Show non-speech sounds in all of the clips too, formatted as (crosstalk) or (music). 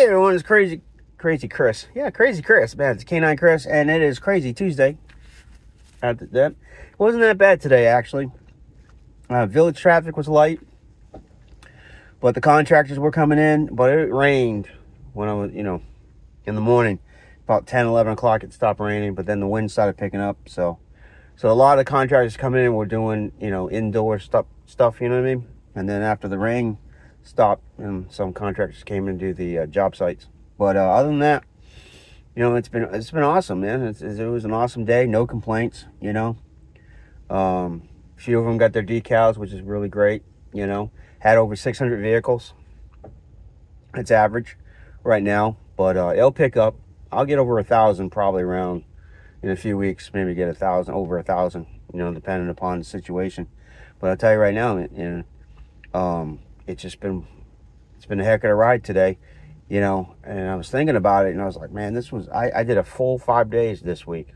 Hey everyone, it's Crazy Crazy Chris. Yeah, Crazy Chris, man. It's K9 Chris, and it is Crazy Tuesday. That, wasn't that bad today actually. Uh, village traffic was light, but the contractors were coming in. But it rained when I was, you know, in the morning, about 10, 11 o'clock. It stopped raining, but then the wind started picking up. So, so a lot of contractors coming in were doing, you know, indoor stuff, stuff. You know what I mean? And then after the rain stopped, and some contractors came and do the uh, job sites. But uh, other than that, you know, it's been it's been awesome, man. It's, it was an awesome day, no complaints. You know, um, a few of them got their decals, which is really great. You know, had over 600 vehicles. It's average right now, but uh, it'll pick up. I'll get over a thousand probably around in a few weeks. Maybe get a thousand, over a thousand. You know, depending upon the situation. But I'll tell you right now, you know, um, it's just been it's been a heck of a ride today, you know. And I was thinking about it, and I was like, man, this was I, I did a full five days this week.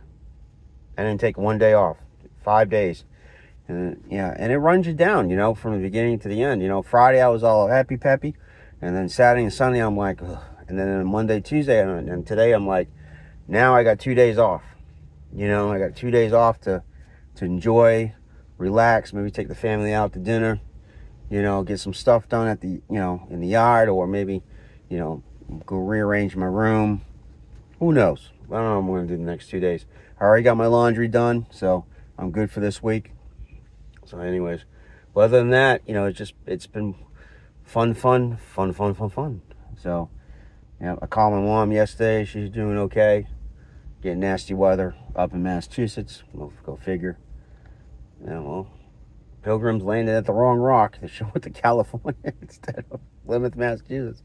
I didn't take one day off, five days, and yeah, and it runs you down, you know, from the beginning to the end. You know, Friday I was all happy peppy, and then Saturday and Sunday I'm like, Ugh. and then Monday, Tuesday, and, and today I'm like, now I got two days off. You know, I got two days off to to enjoy, relax, maybe take the family out to dinner you know, get some stuff done at the, you know, in the yard or maybe, you know, go rearrange my room. Who knows? I don't know what I'm going to do the next two days. I already got my laundry done, so I'm good for this week. So anyways, but other than that, you know, it's just, it's been fun, fun, fun, fun, fun, fun. So, yeah, I called my mom yesterday. She's doing okay. Getting nasty weather up in Massachusetts. We'll go figure. Yeah, well, Pilgrims landed at the wrong rock. They should went to California (laughs) instead of Plymouth, Massachusetts.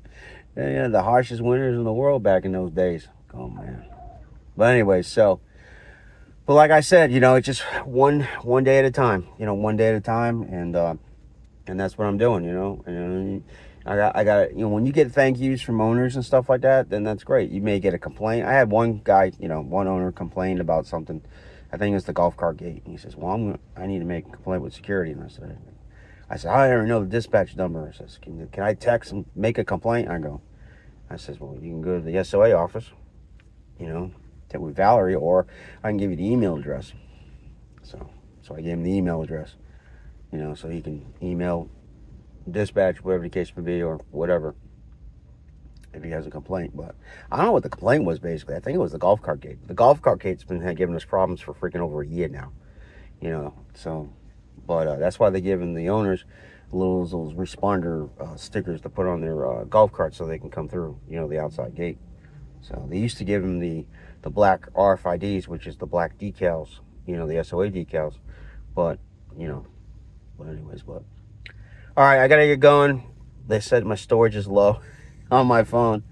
Yeah, yeah, the harshest winters in the world back in those days. Oh man. But anyway, so but like I said, you know, it's just one one day at a time. You know, one day at a time, and uh, and that's what I'm doing. You know, and I got I got you know when you get thank yous from owners and stuff like that, then that's great. You may get a complaint. I had one guy, you know, one owner complained about something I think it's the golf cart gate. And he says, well, I'm, I need to make a complaint with security. And I said, I said, I don't know the dispatch number. I says, can, can I text and make a complaint? I go, I says, well, you can go to the SOA office, you know, with Valerie, or I can give you the email address. So, so I gave him the email address, you know, so he can email dispatch, whatever the case may be, or whatever if he has a complaint. But I don't know what the complaint was basically. I think it was the golf cart gate. The golf cart gate's been giving us problems for freaking over a year now. You know, so, but uh, that's why they're giving the owners little those responder uh, stickers to put on their uh, golf cart so they can come through, you know, the outside gate. So they used to give them the, the black RFIDs, which is the black decals, you know, the SOA decals. But, you know, but anyways, but. All right, I got to get going. They said my storage is low. (laughs) on my phone.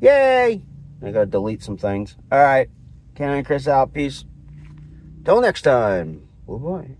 Yay! I gotta delete some things. All right. K9 Chris out. Peace. Till next time. Bye bye.